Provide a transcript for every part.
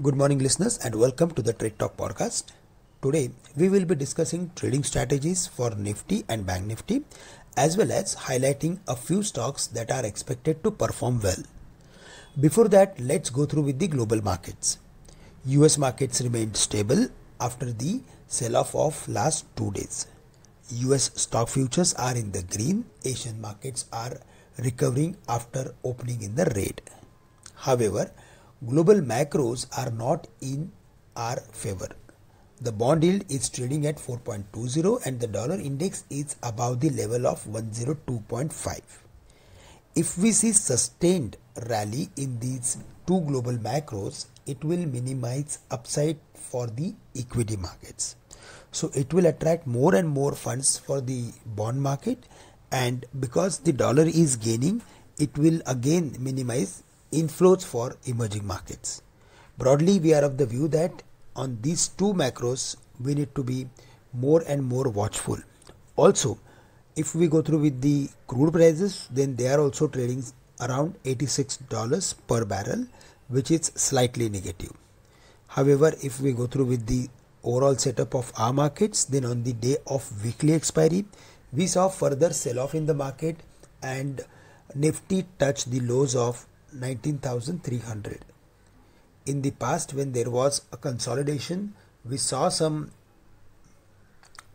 Good morning, listeners, and welcome to the Trade Talk podcast. Today, we will be discussing trading strategies for Nifty and Bank Nifty, as well as highlighting a few stocks that are expected to perform well. Before that, let's go through with the global markets. US markets remained stable after the sell off of last two days. US stock futures are in the green, Asian markets are recovering after opening in the red. However, global macros are not in our favor. The bond yield is trading at 4.20 and the dollar index is above the level of 102.5. If we see sustained rally in these two global macros, it will minimize upside for the equity markets. So it will attract more and more funds for the bond market and because the dollar is gaining, it will again minimize inflows for emerging markets. Broadly, we are of the view that on these two macros, we need to be more and more watchful. Also, if we go through with the crude prices, then they are also trading around $86 per barrel, which is slightly negative. However, if we go through with the overall setup of our markets, then on the day of weekly expiry, we saw further sell off in the market and Nifty touched the lows of 19,300. In the past, when there was a consolidation, we saw some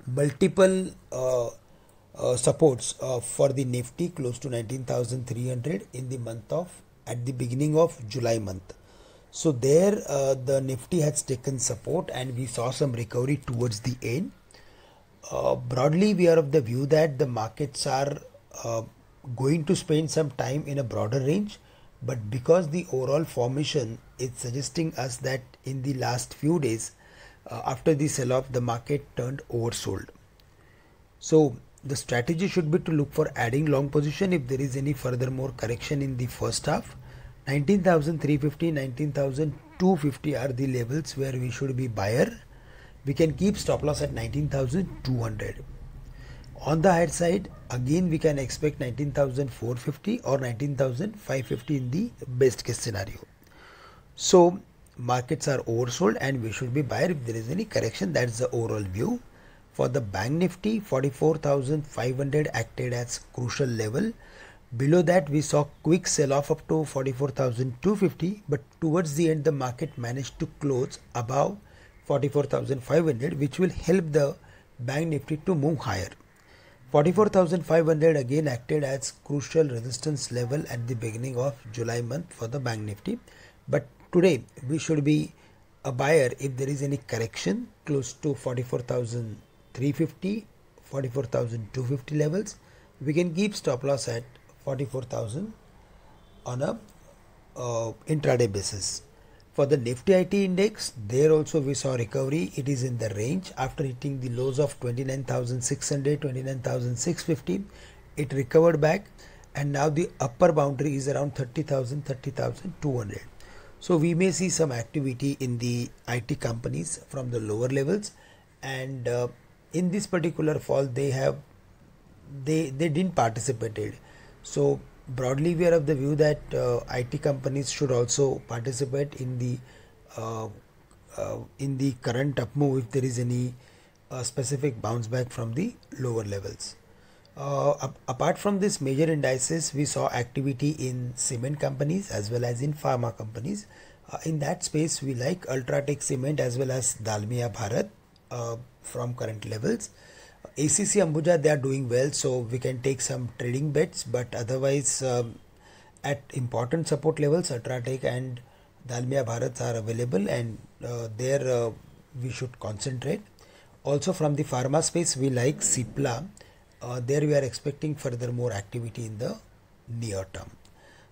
multiple uh, uh, supports uh, for the Nifty close to 19,300 in the month of at the beginning of July month. So there uh, the Nifty has taken support and we saw some recovery towards the end. Uh, broadly, we are of the view that the markets are uh, going to spend some time in a broader range but because the overall formation is suggesting us that in the last few days uh, after the sell off the market turned oversold. So the strategy should be to look for adding long position if there is any further more correction in the first half. 19350 19250 are the levels where we should be buyer. We can keep stop loss at 19200 on the higher side again we can expect 19450 or 19550 in the best case scenario. So markets are oversold and we should be buyer if there is any correction. That's the overall view. For the bank nifty 44500 acted as crucial level. Below that we saw quick sell off up to 44250 but towards the end the market managed to close above 44500 which will help the bank nifty to move higher 44,500 again acted as crucial resistance level at the beginning of July month for the Bank Nifty. But today we should be a buyer if there is any correction close to 44,350, 44,250 levels. We can keep stop loss at 44,000 on a uh, intraday basis. For the Nifty IT index, there also we saw recovery. It is in the range after hitting the lows of 29,600, 29,650. It recovered back and now the upper boundary is around 30,000, 30,200. So we may see some activity in the IT companies from the lower levels and uh, in this particular fall they have they they didn't participated. So broadly we are of the view that uh, IT companies should also participate in the uh, uh, in the current up move if there is any uh, specific bounce back from the lower levels. Uh, apart from this major indices, we saw activity in cement companies as well as in pharma companies. Uh, in that space, we like Ultratech Cement as well as Dalmia Bharat from current levels. ACC Ambuja they are doing well, so we can take some trading bets. But otherwise, um, at important support levels, Ultratech and Dalmia Bharat are available, and uh, there uh, we should concentrate. Also, from the pharma space, we like Cipla. Uh, there we are expecting further more activity in the near term.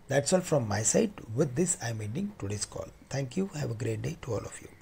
That's all from my side. With this, I am ending today's call. Thank you. Have a great day to all of you.